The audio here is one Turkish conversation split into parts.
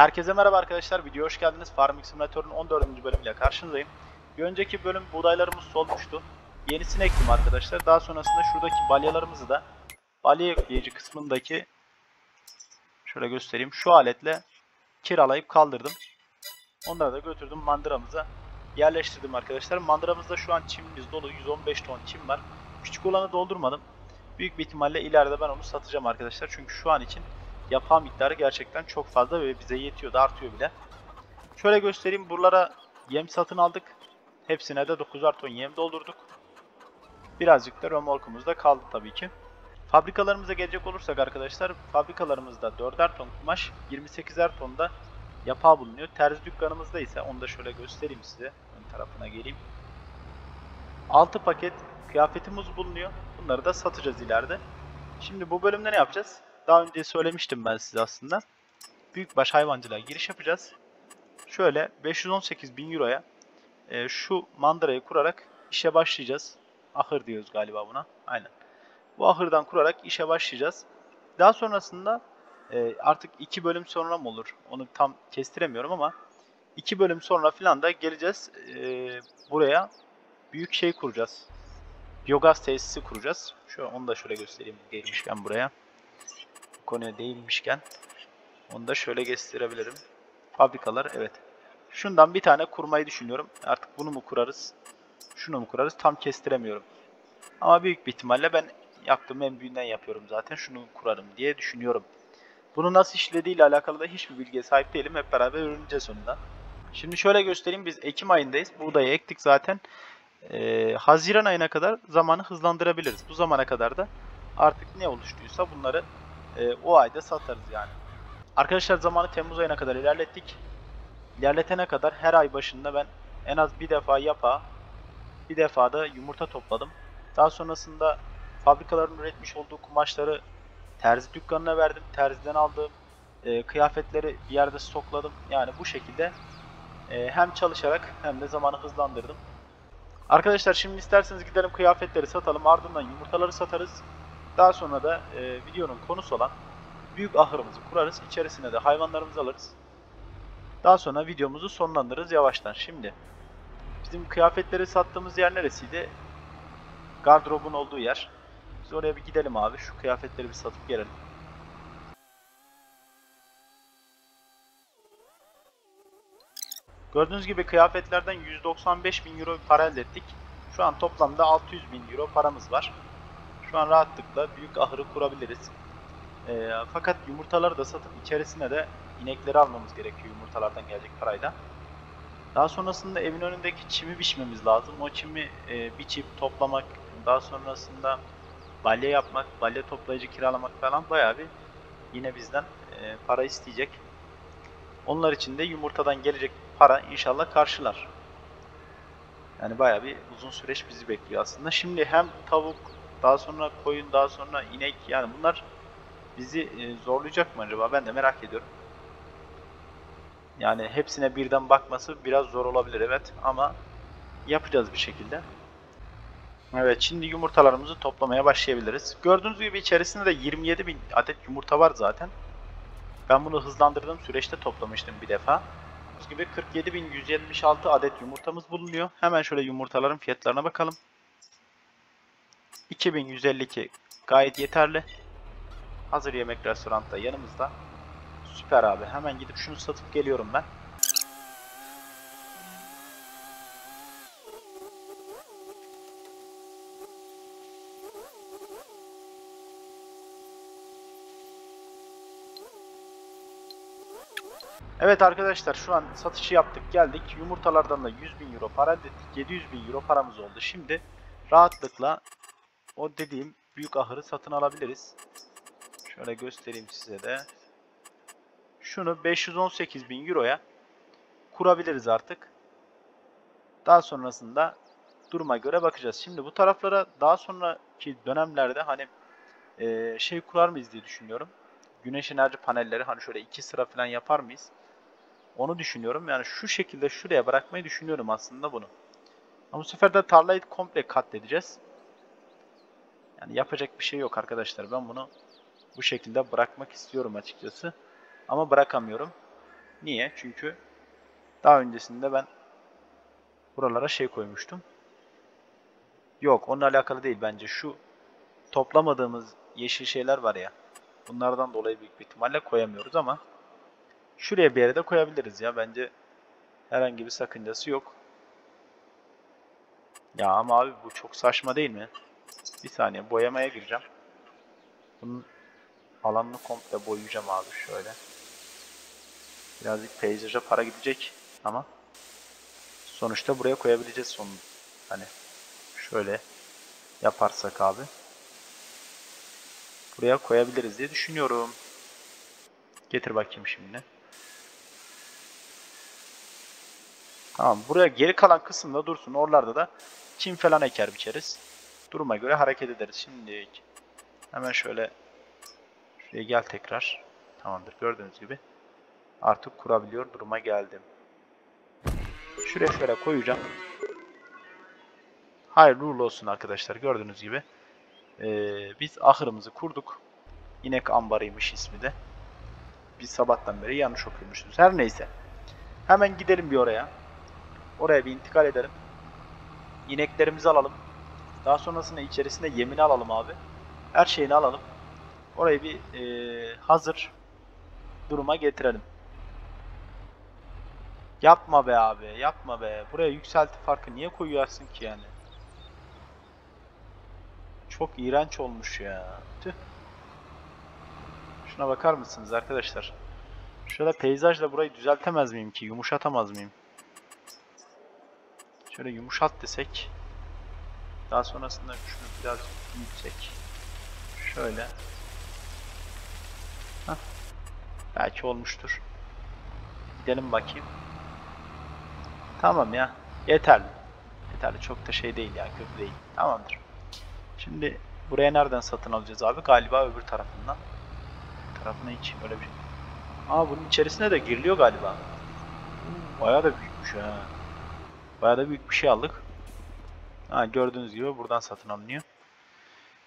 Herkese merhaba arkadaşlar. Videoya hoş geldiniz. Farming Simulator'un 14. bölümüyle karşınızdayım. Bir önceki bölüm buğdaylarımız solmuştu. Yenisini ektim arkadaşlar. Daha sonrasında şuradaki balyalarımızı da balya ekleyici kısmındaki şöyle göstereyim. Şu aletle kiralayıp kaldırdım. Onları da götürdüm mandıramıza yerleştirdim arkadaşlar. Mandıramızda şu an çimimiz dolu. 115 ton çim var. Küçük olanı doldurmadım. Büyük bir ihtimalle ileride ben onu satacağım arkadaşlar. Çünkü şu an için yapağı miktarı gerçekten çok fazla ve bize yetiyor da artıyor bile. Şöyle göstereyim. Buralara yem satın aldık. Hepsine de 9'ar ton yem doldurduk. Birazcık da römorkumuz kaldı tabii ki. Fabrikalarımıza gelecek olursak arkadaşlar fabrikalarımızda 4'er ton kumaş 28'er ton da yapağı bulunuyor. Terzi dükkanımızda ise onu da şöyle göstereyim size. Ön tarafına geleyim. 6 paket kıyafetimiz bulunuyor. Bunları da satacağız ileride. Şimdi bu bölümde ne yapacağız? Daha önce söylemiştim ben size aslında. Büyükbaş hayvancılığa giriş yapacağız. Şöyle 518 bin euroya e, şu mandırayı kurarak işe başlayacağız. Ahır diyoruz galiba buna. Aynen. Bu ahırdan kurarak işe başlayacağız. Daha sonrasında e, artık iki bölüm sonra mı olur? Onu tam kestiremiyorum ama iki bölüm sonra filan da geleceğiz. E, buraya büyük şey kuracağız. Biyogaz tesisi kuracağız. Şu onu da şöyle göstereyim gelmişken buraya. Konuya değinmişken onu da şöyle gösterebilirim. Fabrikalar evet. Şundan bir tane kurmayı düşünüyorum. Artık bunu mu kurarız? Şunu mu kurarız? Tam kestiremiyorum. Ama büyük bir ihtimalle ben yaptığım en büyüğünden yapıyorum zaten. Şunu kurarım diye düşünüyorum. Bunu nasıl işlediği ile alakalı da hiçbir bilgiye sahip değilim. Hep beraber öğreneceğiz sonunda. Şimdi şöyle göstereyim. Biz Ekim ayındayız. Buğdayı ektik zaten. Ee, Haziran ayına kadar zamanı hızlandırabiliriz. Bu zamana kadar da artık ne oluştuysa bunları e, o ayda satarız yani. Arkadaşlar zamanı Temmuz ayına kadar ilerlettik. İlerletene kadar her ay başında ben en az bir defa yapa, bir defa da yumurta topladım. Daha sonrasında fabrikaların üretmiş olduğu kumaşları terzi dükkanına verdim. Terziden aldığım e, kıyafetleri bir yerde stokladım. Yani bu şekilde e, hem çalışarak hem de zamanı hızlandırdım. Arkadaşlar şimdi isterseniz gidelim kıyafetleri satalım. Ardından yumurtaları satarız. Daha sonra da e, videonun konusu olan büyük ahırımızı kurarız. İçerisine de hayvanlarımızı alırız. Daha sonra videomuzu sonlandırırız yavaştan. Şimdi bizim kıyafetleri sattığımız yer neresiydi? Gardırobun olduğu yer. Biz oraya bir gidelim abi. Şu kıyafetleri bir satıp gelelim. Gördüğünüz gibi kıyafetlerden 195 bin euro para elde ettik. Şu an toplamda 600 bin euro paramız var. Şu an rahatlıkla büyük ahırı kurabiliriz. E, fakat yumurtaları da satıp içerisine de inekleri almamız gerekiyor yumurtalardan gelecek parayla. Daha sonrasında evin önündeki çimi biçmemiz lazım. O çimi e, biçip toplamak, daha sonrasında balya yapmak, balya toplayıcı kiralamak falan bayağı bir yine bizden e, para isteyecek. Onlar için de yumurtadan gelecek para inşallah karşılar. Yani bayağı bir uzun süreç bizi bekliyor aslında. Şimdi hem tavuk, daha sonra koyun, daha sonra inek yani bunlar bizi e, zorlayacak mı acaba? Ben de merak ediyorum. Yani hepsine birden bakması biraz zor olabilir evet ama yapacağız bir şekilde. Evet şimdi yumurtalarımızı toplamaya başlayabiliriz. Gördüğünüz gibi içerisinde de 27 bin adet yumurta var zaten. Ben bunu hızlandırdığım süreçte toplamıştım bir defa. Gördüğünüz gibi 47.176 adet yumurtamız bulunuyor. Hemen şöyle yumurtaların fiyatlarına bakalım. 2152 gayet yeterli. Hazır yemek restoranda yanımızda. Süper abi. Hemen gidip şunu satıp geliyorum ben. Evet arkadaşlar şu an satışı yaptık geldik. Yumurtalardan da 100 bin euro para ettik. 700 bin euro paramız oldu. Şimdi rahatlıkla o dediğim büyük ahırı satın alabiliriz. Şöyle göstereyim size de. Şunu 518 bin euroya kurabiliriz artık. Daha sonrasında duruma göre bakacağız. Şimdi bu taraflara daha sonraki dönemlerde hani e, şey kurar mıyız diye düşünüyorum. Güneş enerji panelleri hani şöyle iki sıra falan yapar mıyız? Onu düşünüyorum. Yani şu şekilde şuraya bırakmayı düşünüyorum aslında bunu. Ama bu sefer de tarlayı komple katledeceğiz. Yani yapacak bir şey yok arkadaşlar. Ben bunu bu şekilde bırakmak istiyorum açıkçası. Ama bırakamıyorum. Niye? Çünkü daha öncesinde ben buralara şey koymuştum. Yok onunla alakalı değil bence. Şu toplamadığımız yeşil şeyler var ya. Bunlardan dolayı büyük bir ihtimalle koyamıyoruz ama şuraya bir yere de koyabiliriz ya. Bence herhangi bir sakıncası yok. Ya ama abi bu çok saçma değil mi? Bir saniye boyamaya gireceğim. Bunun alanını komple boyayacağım abi şöyle. Birazcık peyzaja para gidecek ama sonuçta buraya koyabileceğiz sonun. Hani şöyle yaparsak abi buraya koyabiliriz diye düşünüyorum. Getir bakayım şimdi. Tamam buraya geri kalan kısımda dursun. Oralarda da çim falan eker biçeriz. Duruma göre hareket ederiz. Şimdi hemen şöyle şuraya gel tekrar. Tamamdır gördüğünüz gibi. Artık kurabiliyor duruma geldim. Şuraya şöyle koyacağım. Hayırlı uğurlu olsun arkadaşlar. Gördüğünüz gibi. Ee, biz ahırımızı kurduk. İnek ambarıymış ismi de. Biz sabahtan beri yanlış okumuşuz. Her neyse. Hemen gidelim bir oraya. Oraya bir intikal edelim. İneklerimizi alalım. Daha sonrasında içerisinde yemini alalım abi. Her şeyini alalım. Orayı bir e, hazır duruma getirelim. Yapma be abi, yapma be. Buraya yükselti farkı niye koyuyorsun ki yani? Çok iğrenç olmuş ya. Tüh. Şuna bakar mısınız arkadaşlar? Şöyle peyzajla burayı düzeltemez miyim ki? Yumuşatamaz mıyım? Şöyle yumuşat desek. Daha sonrasında şunu biraz büyütsek. Şöyle. Hah. Belki olmuştur. Gidelim bakayım. Tamam ya. Yeterli. Yeterli. Çok da şey değil ya. Kötü değil. Tamamdır. Şimdi buraya nereden satın alacağız abi? Galiba öbür tarafından. Bu tarafına hiç öyle bir şey. Aa bunun içerisine de giriliyor galiba. Bayağı da büyükmüş ha. Bayağı da büyük bir şey aldık. Ha, gördüğünüz gibi buradan satın alınıyor.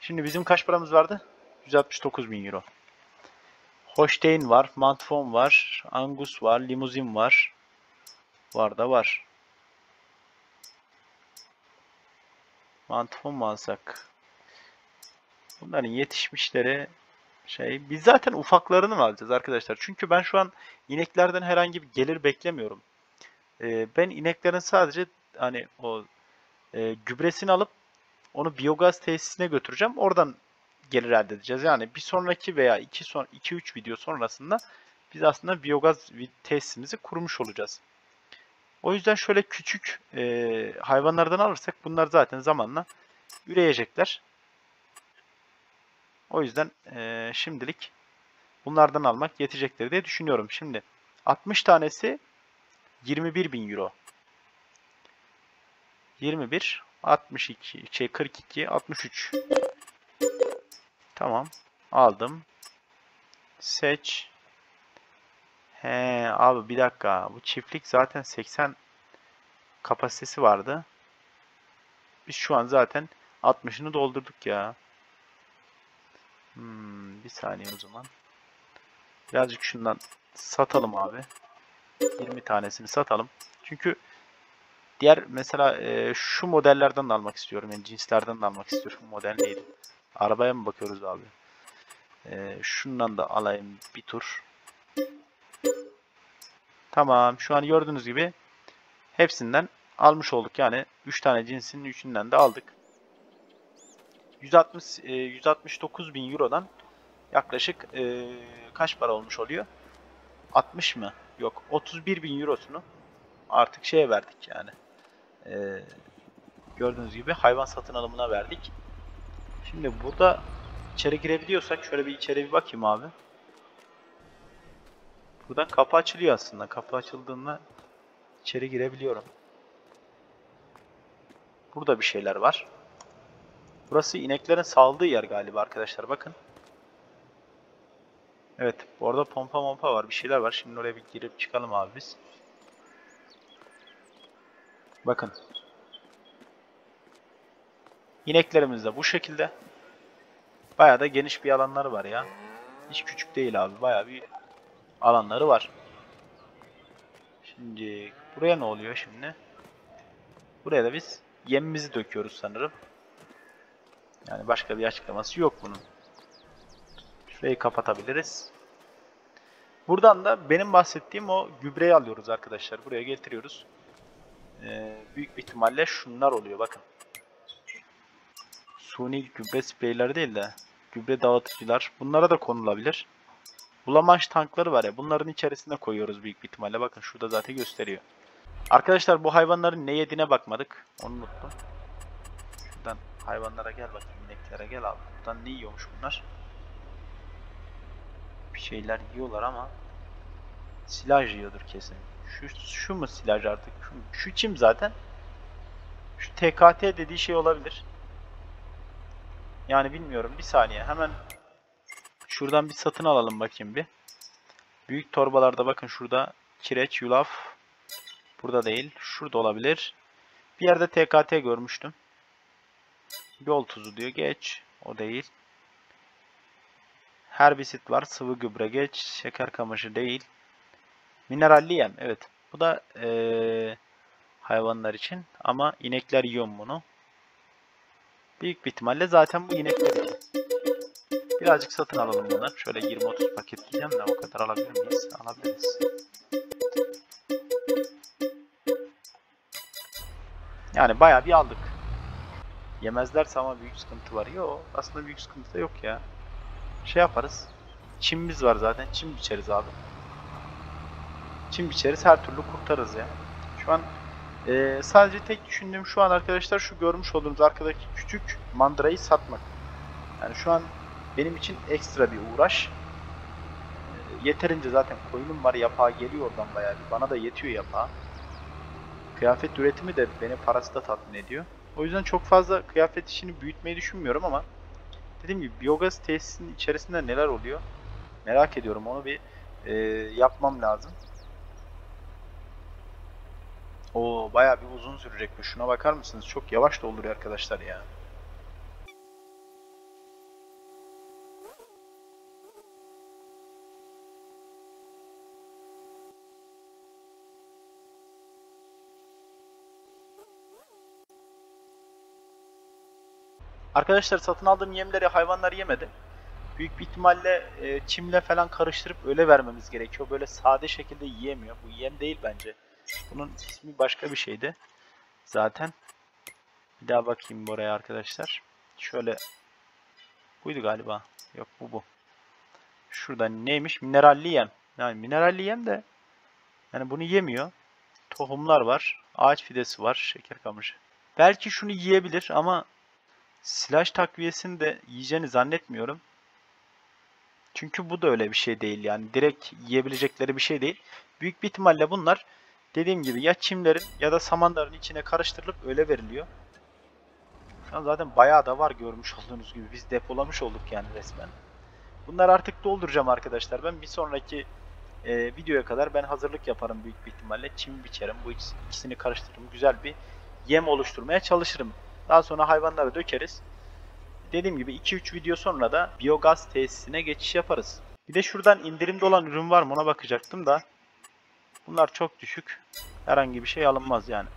Şimdi bizim kaç paramız vardı? 169 bin euro. Holstein var, Montfon var, Angus var, Limuzin var. Var da var. Montfon mu alsak? Bunların yetişmişleri şey. Biz zaten ufaklarını mı alacağız arkadaşlar? Çünkü ben şu an ineklerden herhangi bir gelir beklemiyorum. Ee, ben ineklerin sadece hani o e, gübresini alıp onu biyogaz tesisine götüreceğim. Oradan gelir elde edeceğiz. Yani bir sonraki veya 2 son 2 3 video sonrasında biz aslında biyogaz tesisimizi kurmuş olacağız. O yüzden şöyle küçük e, hayvanlardan alırsak bunlar zaten zamanla üreyecekler. O yüzden e, şimdilik bunlardan almak yetecektir diye düşünüyorum. Şimdi 60 tanesi 21 bin euro. 21, 62, şey 42, 63. Tamam. Aldım. Seç. He abi bir dakika. Bu çiftlik zaten 80 kapasitesi vardı. Biz şu an zaten 60'ını doldurduk ya. Hmm, bir saniye o zaman. Birazcık şundan satalım abi. 20 tanesini satalım. Çünkü diğer mesela e, şu modellerden de almak istiyorum. Yani cinslerden de almak istiyorum. Model neydi? Arabaya mı bakıyoruz abi? E, şundan da alayım bir tur. Tamam. Şu an gördüğünüz gibi hepsinden almış olduk. Yani 3 tane cinsin 3'ünden de aldık. 160 e, 169 bin eurodan yaklaşık e, kaç para olmuş oluyor? 60 mı? Yok. 31 bin eurosunu artık şeye verdik yani. E, gördüğünüz gibi hayvan satın alımına verdik. Şimdi burada içeri girebiliyorsak şöyle bir içeri bir bakayım abi. Buradan kapı açılıyor aslında. Kapı açıldığında içeri girebiliyorum. Burada bir şeyler var. Burası ineklerin saldığı yer galiba arkadaşlar bakın. Evet bu arada pompa pompa var bir şeyler var. Şimdi oraya bir girip çıkalım abi biz. Bakın. İneklerimiz de bu şekilde. Bayağı da geniş bir alanları var ya. Hiç küçük değil abi. Bayağı bir alanları var. Şimdi buraya ne oluyor şimdi? Buraya da biz yemimizi döküyoruz sanırım. Yani başka bir açıklaması yok bunun. Şurayı kapatabiliriz. Buradan da benim bahsettiğim o gübreyi alıyoruz arkadaşlar. Buraya getiriyoruz. Ee, büyük ihtimalle şunlar oluyor bakın. Suni gübre spreyleri değil de gübre dağıtıcılar. Bunlara da konulabilir. Bulamaç tankları var ya bunların içerisine koyuyoruz büyük ihtimalle. Bakın şurada zaten gösteriyor. Arkadaşlar bu hayvanların ne yediğine bakmadık. Onu unuttum. Şuradan hayvanlara gel bakayım. ineklere gel abi. Buradan ne yiyormuş bunlar? Bir şeyler yiyorlar ama silaj yiyordur kesin. Şu, şu mu silaj artık? Şu, şu çim zaten. Şu TKT dediği şey olabilir. Yani bilmiyorum. Bir saniye. Hemen şuradan bir satın alalım bakayım bir. Büyük torbalarda bakın şurada kireç, yulaf. Burada değil. Şurada olabilir. Bir yerde TKT görmüştüm. Yol tuzu diyor. Geç. O değil. Herbisit var. Sıvı gübre geç. Şeker kamışı değil. Mineralli yem. Evet. Bu da ee, hayvanlar için. Ama inekler yiyor bunu. Büyük bir ihtimalle zaten bu inekler için. Birazcık satın alalım bunlar. Şöyle 20-30 paket diyeceğim de o kadar alabilir miyiz? Alabiliriz. Yani bayağı bir aldık. Yemezlerse ama büyük sıkıntı var. Yok aslında büyük sıkıntı da yok ya. Şey yaparız. Çimimiz var zaten. Çim biçeriz abi. Çim biçeriz her türlü kurtarırız ya. Şu an e, sadece tek düşündüğüm şu an arkadaşlar şu görmüş olduğunuz arkadaki küçük mandrayı satmak. Yani şu an benim için ekstra bir uğraş. E, yeterince zaten koyunum var yapağı geliyor oradan bayağı bir. Bana da yetiyor yapağı. Kıyafet üretimi de beni parası da tatmin ediyor. O yüzden çok fazla kıyafet işini büyütmeyi düşünmüyorum ama dediğim gibi biyogaz tesisinin içerisinde neler oluyor merak ediyorum. Onu bir e, yapmam lazım. O bayağı bir uzun sürecek bu. Şuna bakar mısınız? Çok yavaş dolduruyor arkadaşlar ya. Arkadaşlar satın aldığım yemleri hayvanlar yemedi. Büyük bir ihtimalle e, çimle falan karıştırıp öyle vermemiz gerekiyor. Böyle sade şekilde yiyemiyor. Bu yem değil bence. Bunun ismi başka bir şeydi. Zaten. Bir daha bakayım buraya arkadaşlar. Şöyle. Buydu galiba. Yok bu bu. Şurada neymiş? Mineralli yem. Yani mineralli yem de yani bunu yemiyor. Tohumlar var. Ağaç fidesi var. Şeker kamışı. Belki şunu yiyebilir ama silaj takviyesini de yiyeceğini zannetmiyorum. Çünkü bu da öyle bir şey değil yani. Direkt yiyebilecekleri bir şey değil. Büyük bir ihtimalle bunlar dediğim gibi ya çimlerin ya da samanların içine karıştırılıp öyle veriliyor. Şu an zaten bayağı da var görmüş olduğunuz gibi. Biz depolamış olduk yani resmen. Bunları artık dolduracağım arkadaşlar. Ben bir sonraki e, videoya kadar ben hazırlık yaparım büyük bir ihtimalle. Çim biçerim. Bu ikisini karıştırırım. Güzel bir yem oluşturmaya çalışırım. Daha sonra hayvanları dökeriz. Dediğim gibi 2-3 video sonra da biyogaz tesisine geçiş yaparız. Bir de şuradan indirimde olan ürün var mı ona bakacaktım da. Bunlar çok düşük. Herhangi bir şey alınmaz yani.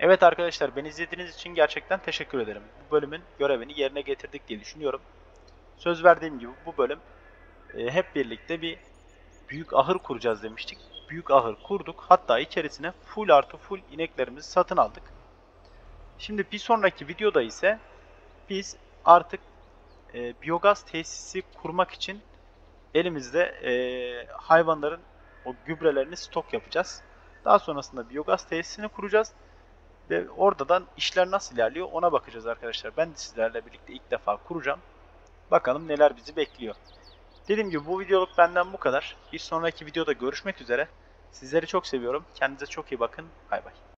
Evet arkadaşlar beni izlediğiniz için gerçekten teşekkür ederim. Bu bölümün görevini yerine getirdik diye düşünüyorum. Söz verdiğim gibi bu bölüm e, hep birlikte bir büyük ahır kuracağız demiştik. Büyük ahır kurduk. Hatta içerisine full artı full ineklerimizi satın aldık. Şimdi bir sonraki videoda ise biz artık e, biyogaz tesisi kurmak için elimizde e, hayvanların o gübrelerini stok yapacağız. Daha sonrasında biyogaz tesisini kuracağız. Ve oradan işler nasıl ilerliyor ona bakacağız arkadaşlar. Ben de sizlerle birlikte ilk defa kuracağım. Bakalım neler bizi bekliyor. Dediğim gibi bu videoluk benden bu kadar. Bir sonraki videoda görüşmek üzere. Sizleri çok seviyorum. Kendinize çok iyi bakın. Bay bay.